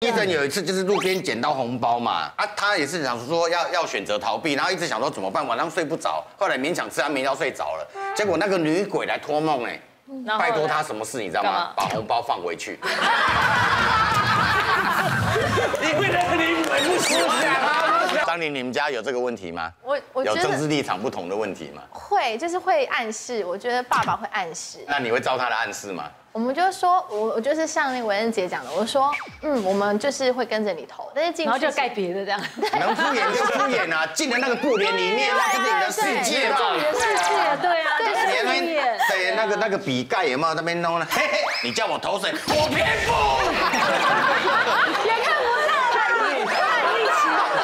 医生有一次就是路边捡到红包嘛，啊，他也是想说要要选择逃避，然后一直想说怎么办，晚上睡不着，后来勉强吃安眠药睡着了，结果那个女鬼来托梦哎，拜托他什么事你知道吗？把红包放回去。因为那个灵魂是思想啊。张玲，你们家有这个问题吗？我我觉有政治立场不同的问题吗？会，就是会暗示。我觉得爸爸会暗示。那你会照他的暗示吗？我们就说，我我就是像那个维恩姐讲的，我说，嗯，我们就是会跟着你投，但是进去然后就盖别的这样。能敷衍就敷衍啊，进了那个布帘里面，那就是你的世界嘛。你的世界，对啊。对那个那个笔盖有没有那边弄呢？嘿嘿，你叫我投谁？我偏不。也看不到叛逆期，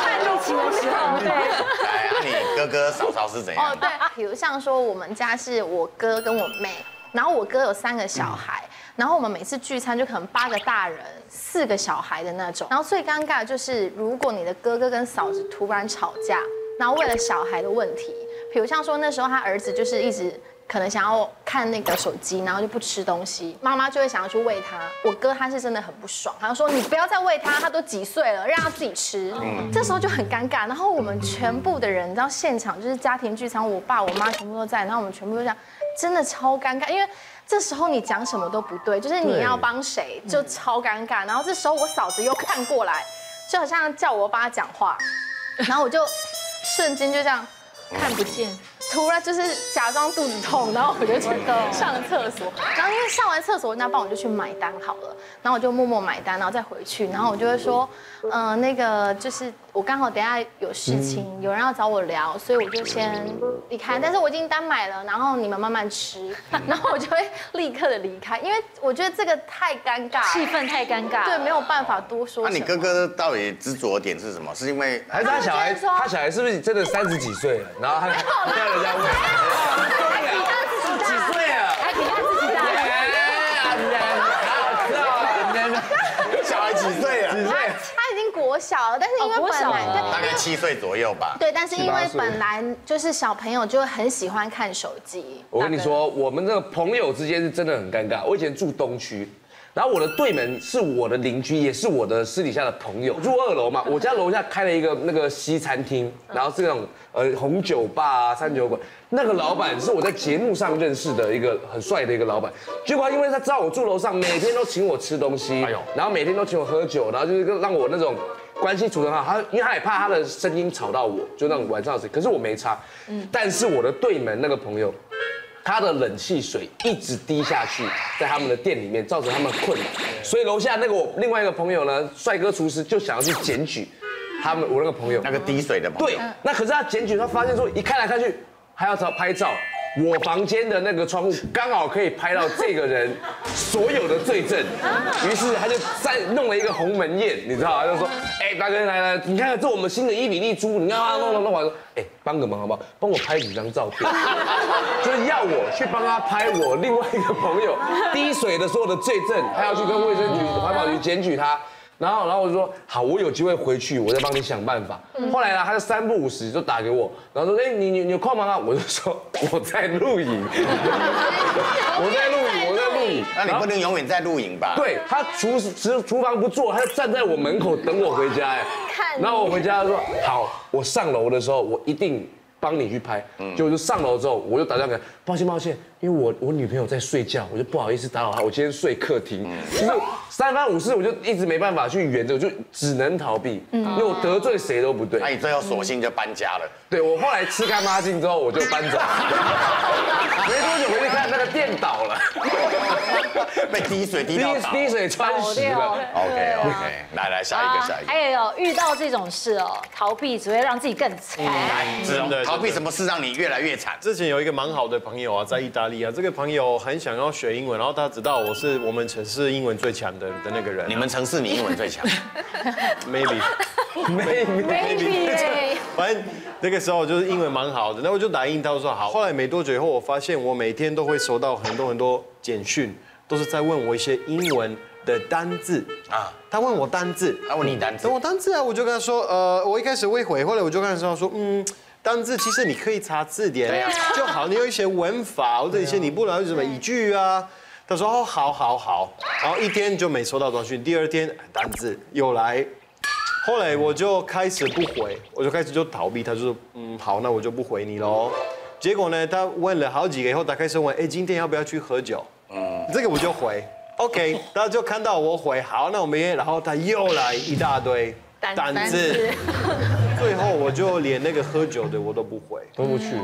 叛逆期的时候，对。哎，啊，你哥嫂嫂是怎样哦，？对，比如像说我们家是我哥跟我妹，然后我哥有三个小孩，然后我们每次聚餐就可能八个大人，四个小孩的那种。然后最尴尬的就是，如果你的哥哥跟嫂子突然吵架，然后为了小孩的问题，比如像说那时候他儿子就是一直。可能想要看那个手机，然后就不吃东西，妈妈就会想要去喂他。我哥他是真的很不爽，他就说你不要再喂他，他都几岁了，让他自己吃。这时候就很尴尬。然后我们全部的人，你知道现场就是家庭聚餐，我爸我妈全部都在，然后我们全部都这样，真的超尴尬，因为这时候你讲什么都不对，就是你要帮谁就超尴尬。然后这时候我嫂子又看过来，就好像叫我帮他讲话，然后我就瞬间就这样。看不见，突然就是假装肚子痛，然后我就去上厕所，然后因为上完厕所，那帮我就去买单好了，然后我就默默买单，然后再回去，然后我就会说，嗯、那个就是我刚好等一下有事情，有人要找我聊，所以我就先离开，但是我已经单买了，然后你们慢慢吃，然后我就会立刻的离开，因为我觉得这个太尴尬，气氛太尴尬。对，没有办法多说什么。那你哥哥到底执着点是什么？是因为还是他小孩，他小孩是不是真的三十几岁了？然后他让人家问，几岁啊？还比他自己大。小孩几岁啊？几岁？他已经国小了，但是因为本来对大概七岁左右吧。对，但是因为本来就是小朋友就很喜欢看手机。我跟你说，我们这个朋友之间是真的很尴尬。我以前住东区，然后我的对门是我的邻居，也是我的私底下的朋友。住二楼嘛，我家楼下开了一个那个西餐厅，然后是那种呃红酒吧啊、餐酒馆。那个老板是我在节目上认识的一个很帅的一个老板，结果因为他知道我住楼上，每天都请我吃东西，然后每天都请我喝酒，然后就是让我那种关系处得很好。他因为他也怕他的声音吵到我，就那种晚上的。可是我没差，但是我的对门那个朋友。他的冷气水一直滴下去，在他们的店里面，造成他们困扰。所以楼下那个我另外一个朋友呢，帅哥厨师就想要去检举他们我那个朋友。那个滴水的朋友对，那可是他检举，他发现说一看来看去还要找拍照，我房间的那个窗户刚好可以拍到这个人所有的罪证，于是他就在弄了一个鸿门宴，你知道吗？他就说，哎，大哥来来，你看这我们新的伊比利猪，你看他弄弄弄完说，哎，帮个忙好不好？帮我拍几张照片，就是要我去帮他拍我另外一个朋友滴水的所有的罪证，他要去跟卫生局、环保局检举他。然后，然后我就说好，我有机会回去，我再帮你想办法。后来呢，他就三不五时就打给我，然后说，哎，你你你有空吗？我就说我在录影，我在录影，我在录影。那你不能永远在录影吧？对他厨厨厨房不做，他就站在我门口等我回家哎。看然后我回家说好，我上楼的时候我一定帮你去拍。结果就上楼之后，我就打电话给他，抱歉抱歉，因为我我女朋友在睡觉，我就不好意思打扰她，我今天睡客厅。就是三番五次，我就一直没办法去圆着，我就只能逃避，因为我得罪谁都不对那。你最后索性就搬家了。对我后来吃干抹净之后，我就搬走。没多久回去看那个店倒了，被滴水滴滴到 倒。滴水穿石了。OK OK，来来下一个下一个。还有遇到这种事哦，逃避只会让自己更惨。真的逃避什么事让你越来越惨？之前有一个蛮好的朋友啊，在意大利啊，这个朋友很想要学英文，然后他知道我是我们城市英文最强的的那个人啊、你们城市你英文最强，maybe，Maybe 哎反正那个时候就是英文蛮好的，那我就打印他说好。后来没多久以后，我发现我每天都会收到很多很多简讯，都是在问我一些英文的单字啊啊。他问我单字，他问你单词等我单字啊，我就跟他说，呃，我一开始会回，后来我就跟他说说，嗯。单字其实你可以查字典对啊就好，你有一些文法或者一些你不了解什么语句啊。他他说哦，好好好，然后一天就没收到短讯，第二天单字又来，后来我就开始不回，我就开始就逃避，他就说嗯好，那我就不回你喽。结果呢，他问了好几个以后，他开始问，哎，今天要不要去喝酒？嗯，这个我就回，OK，然后就看到我回，好，那我们约，然后他又来一大堆单字，最后我就连那个喝酒的我都不回，都不去。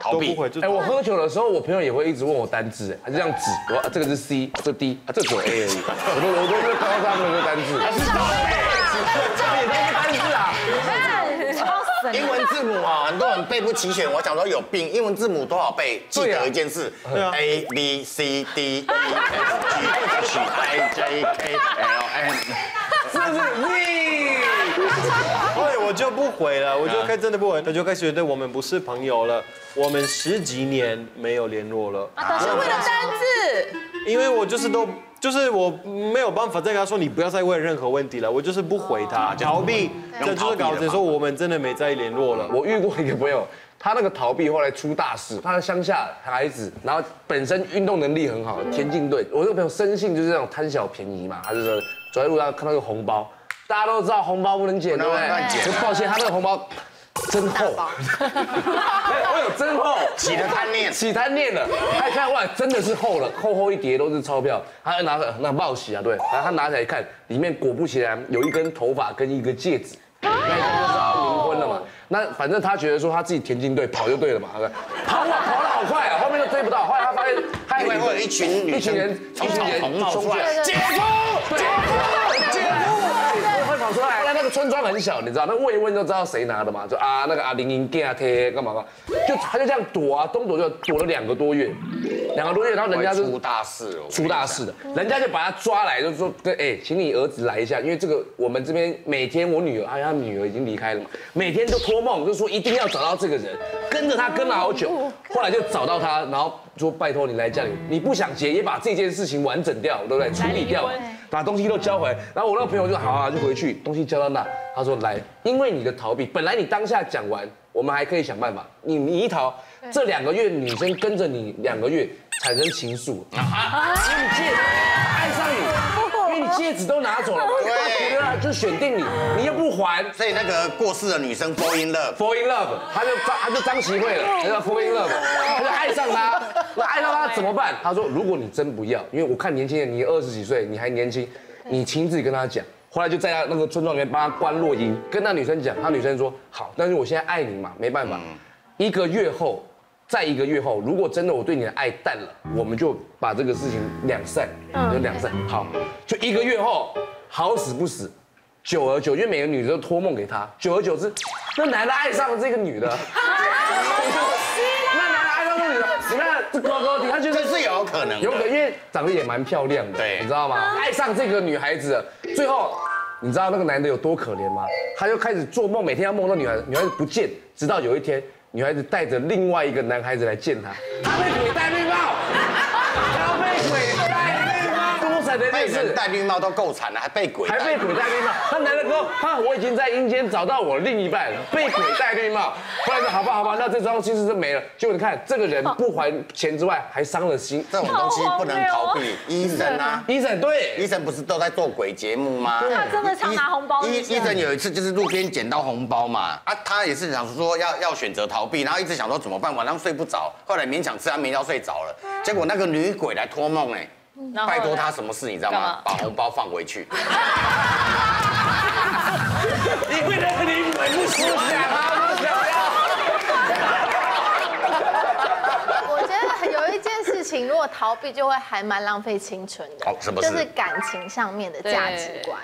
逃避。哎，我喝酒的时候，我朋友也会一直问我单字，哎，这样指，我这个是 C，这 D，啊，这只有 A 而已。我都我都会看到他们的单字。英文字母啊，很多人背不齐全。我想说有病，英文字母多少背？记得一件事：A B C D E F G H I J K L M，是不是？后来我就不回了，我就开真的不回，他就开始觉得我们不是朋友了。我们十几年没有联络了，都是为了单字。因为我就是都就是我没有办法再跟他说你不要再问任何问题了，我就是不回他，逃避，这就是搞成说我们真的没再联络了。我遇过一个朋友，他那个逃避后来出大事，他的乡下孩子，然后本身运动能力很好，田径队。我这个朋友生性就是那种贪小便宜嘛，他就说走在路上看到个红包，大家都知道红包不能捡，对不对？就抱歉，他那个红包。真厚，我有真厚，起的贪念，起贪念了。他一看哇，真的是厚了，厚厚一叠都是钞票。他拿着那报喜啊，对，然后他拿起来看，里面果不其然有一根头发跟一个戒指，那就知道冥婚了嘛。那反正他觉得说他自己田径队跑就对了嘛，跑啊跑的好快啊，后面都追不到。后来他发现，他以为会有一群一群人从草丛冒出来，姐夫，姐夫，姐夫，会跑出来。那个村庄很小，你知道，那问一问就知道谁拿的嘛？就啊，那个阿玲玲给啊贴干嘛嘛？就他就这样躲啊，东躲就躲了两个多月，两个多月，然后人家就出大事哦，出大事的，人家就把他抓来，就说对，哎，请你儿子来一下，因为这个我们这边每天我女儿，哎，呀女儿已经离开了嘛，每天就托梦，就说一定要找到这个人，跟着他跟了好久，后来就找到他，然后说拜托你来家里，你不想结也把这件事情完整掉，对不对？处理掉。把东西都交回来，然后我那个朋友就好啊，就回去，东西交到那。他说来，因为你的逃避，本来你当下讲完，我们还可以想办法。你你一逃，这两个月女生跟着你两个月，产生情愫啊，因为你戒指爱上你，因为你戒指都拿走了，对，就选定你，你又不还，所以那个过世的女生 fall in love，fall in love，他就张他就张齐慧了，他叫 fall in love，他就爱上他。那爱上他怎么办？他说：“如果你真不要，因为我看年轻人，你二十几岁，你还年轻，你亲自跟他讲。后来就在他那个村庄里面帮他关落音，跟那女生讲。他女生说好，但是我现在爱你嘛，没办法。一个月后，再一个月后，如果真的我对你的爱淡了，我们就把这个事情两散，就两散。好，就一个月后，好死不死，久而久，因为每个女的都托梦给他，久而久之，那男的爱上了这个女的。”你看这高高低，他觉得是有可能，有可能，因为长得也蛮漂亮的，对，你知道吗？爱上这个女孩子，最后你知道那个男的有多可怜吗？他就开始做梦，每天要梦到女孩子，女孩子不见，直到有一天，女孩子带着另外一个男孩子来见他，他被鬼戴人戴绿帽都够惨了，还被鬼，还被鬼戴绿帽。他男的说：“哈我已经在阴间找到我另一半，被鬼戴绿帽。”后来说：“好吧，好吧，那这桩其实是没了。”结果你看，这个人不还钱之外，还伤了心。这种东西不能逃避。医生啊，医生对，医生不是都在做鬼节目吗？他真的常拿红包。医医生有一次就是路边捡到红包嘛，啊，他也是想说要要选择逃避，然后一直想说怎么办，晚上睡不着，后来勉强吃安眠药睡着了。结果那个女鬼来托梦哎。拜托他什么事你知道吗？把红包放回去。你为了灵魂不思想啊！我觉得有一件事情，如果逃避，就会还蛮浪费青春的。哦，什么就是感情上面的价值观。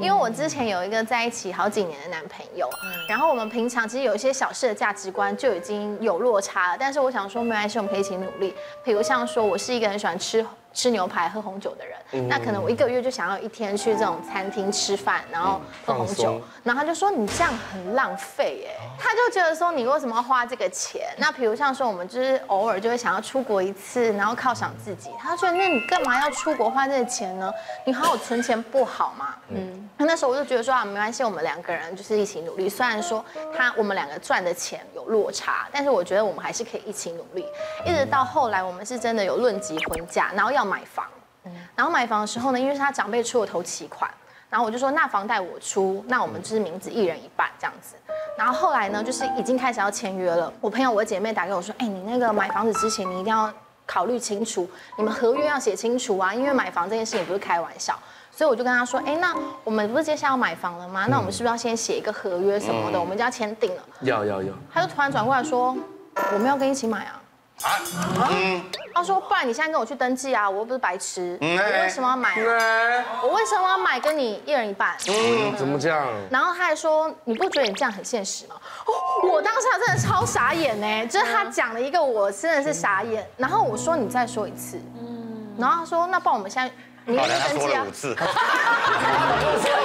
因为我之前有一个在一起好几年的男朋友，然后我们平常其实有一些小事的价值观就已经有落差了。但是我想说，没关系，我们可以一起努力。比如像说，我是一个很喜欢吃。吃牛排、喝红酒的人，那可能我一个月就想要一天去这种餐厅吃饭，然后喝红酒。然后他就说你这样很浪费耶，他就觉得说你为什么要花这个钱？那比如像说我们就是偶尔就会想要出国一次，然后犒赏自己。他觉得那你干嘛要出国花这个钱呢？你好好存钱不好吗？嗯，那时候我就觉得说啊，没关系，我们两个人就是一起努力。虽然说他我们两个赚的钱有落差，但是我觉得我们还是可以一起努力。一直到后来我们是真的有论及婚嫁，然后要。要买房，然后买房的时候呢，因为是他长辈出了头期款，然后我就说那房贷我出，那我们就是名字一人一半这样子。然后后来呢，就是已经开始要签约了。我朋友我姐妹打给我说，哎，你那个买房子之前你一定要考虑清楚，你们合约要写清楚啊，因为买房这件事情不是开玩笑。所以我就跟他说，哎，那我们不是接下来要买房了吗？那我们是不是要先写一个合约什么的？我们就要签订了。要要要。他就突然转过来说，我们要跟一起买啊。啊，嗯，他说，不然你现在跟我去登记啊，我又不是白痴，我为什么要买？我为什么要买？跟你一人一半？嗯，怎么这样？然后他还说，你不觉得你这样很现实吗？我当下真的超傻眼呢，就是他讲了一个，我真的是傻眼。然后我说，你再说一次。嗯，然后他说，那不然我们现在，你先登记啊。五次。说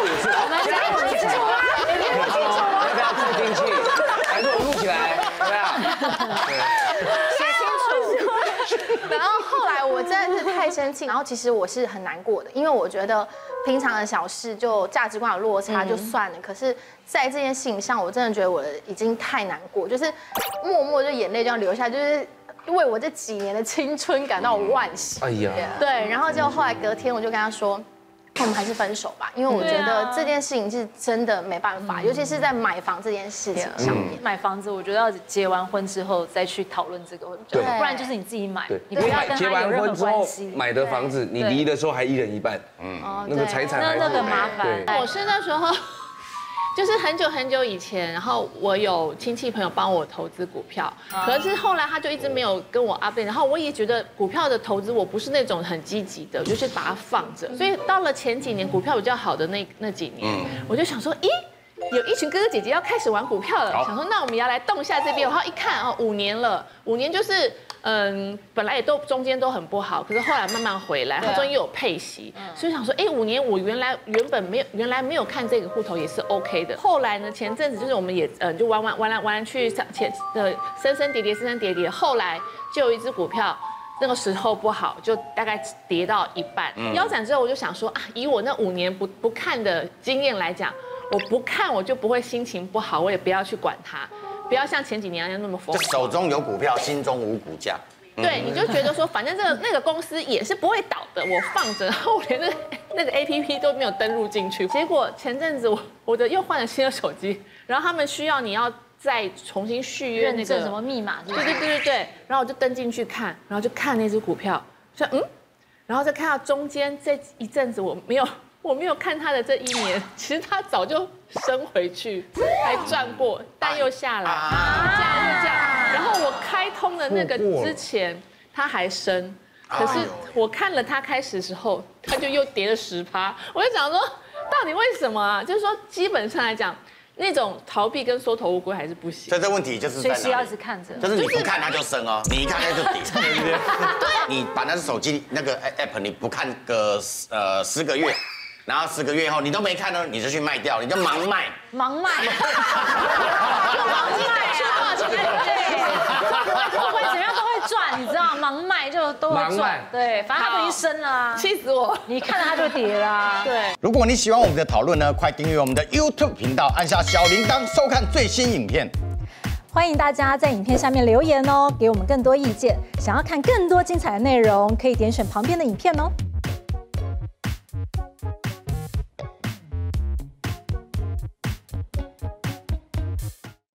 五次。我们讲不清楚吗？你听不清楚吗？要不要录进去？还是我录起来？怎么样？然后后来我真的是太生气，然后其实我是很难过的，因为我觉得平常的小事就价值观有落差就算了，可是在这件事情上，我真的觉得我已经太难过，就是默默就眼泪就要流下，就是为我这几年的青春感到惋惜。哎呀，对，然后就后来隔天我就跟他说。我们还是分手吧，因为我觉得这件事情是真的没办法，尤其是在买房这件事情上面。买房子，我觉得要结完婚之后再去讨论这个问题，不然就是你自己买，你不要跟他有任何关系。买的房子，你离的时候还一人一半，嗯，那个财产那那个麻烦。我是那时候。就是很久很久以前，然后我有亲戚朋友帮我投资股票，可是后来他就一直没有跟我 update，然后我也觉得股票的投资我不是那种很积极的，就是把它放着。所以到了前几年股票比较好的那那几年，我就想说，咦，有一群哥哥姐姐要开始玩股票了，想说那我们要来动一下这边。然后一看哦，五年了，五年就是。嗯，本来也都中间都很不好，可是后来慢慢回来，他终于有配息，所以想说，哎，五年我原来原本没有原来没有看这个户头也是 OK 的。后来呢，前阵子就是我们也嗯就玩玩玩来玩去上前的升升跌跌升升跌跌，后来就有一只股票那个时候不好，就大概跌到一半腰斩之后，我就想说啊，以我那五年不不看的经验来讲，我不看我就不会心情不好，我也不要去管它。不要像前几年那样那么疯。手中有股票，心中无股价。对，你就觉得说，反正这个那个公司也是不会倒的，我放着，然后我连那个 那个 A P P 都没有登录进去。结果前阵子我我的又换了新的手机，然后他们需要你要再重新续约那个什么密码，对对对对对。然后我就登进去看，然后就看那只股票，说嗯，然后再看到中间这一阵子我没有。我没有看他的这一年，其实他早就升回去，还赚过，但又下来，这样又这样。然后我开通的那个之前，他还升，可是我看了他开始的时候，他就又跌了十趴。我就想说，到底为什么啊？就是说，基本上来讲，那种逃避跟缩头乌龟还是不行。所以这问题就是所以需要一直看着，就是你不看它就升哦，你一看它就跌，对不对？你把那个手机那个 app 你不看个呃十个月。然后四个月后你都没看呢，你就去卖掉，你就盲卖。盲卖。盲卖啊！对，不管怎样都会赚，你知道盲卖就都会赚。对，反正它都已经升了。气死我！你看到它就跌啦。对。如果你喜欢我们的讨论呢，快订阅我们的 YouTube 频道，按下小铃铛收看最新影片。欢迎大家在影片下面留言哦，给我们更多意见。想要看更多精彩的内容，可以点选旁边的影片哦。